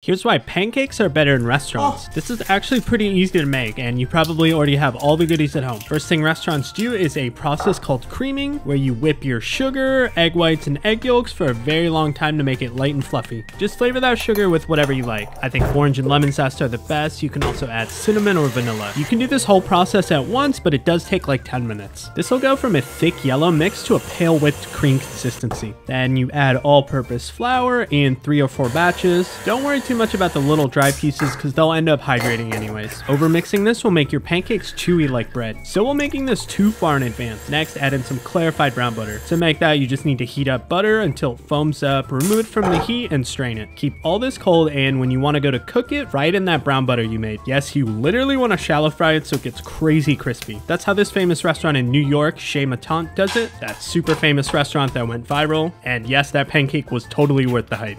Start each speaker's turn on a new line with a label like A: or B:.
A: Here's why pancakes are better in restaurants.
B: Oh.
A: This is actually pretty easy to make and you probably already have all the goodies at home. First thing restaurants do is a process called creaming where you whip your sugar, egg whites, and egg yolks for a very long time to make it light and fluffy. Just flavor that sugar with whatever you like. I think orange and lemon zest are the best. You can also add cinnamon or vanilla. You can do this whole process at once, but it does take like 10 minutes. This will go from a thick yellow mix to a pale whipped cream consistency. Then you add all-purpose flour in three or four batches. Don't worry too much about the little dry pieces because they'll end up hydrating anyways. Overmixing this will make your pancakes chewy like bread. So we're making this too far in advance. Next, add in some clarified brown butter. To make that, you just need to heat up butter until it foams up, remove it from the heat, and strain it. Keep all this cold, and when you want to go to cook it, fry it in that brown butter you made. Yes, you literally want to shallow fry it so it gets crazy crispy. That's how this famous restaurant in New York, Chez Ma Tante, does it. That super famous restaurant that went viral. And yes, that pancake was totally worth the hype.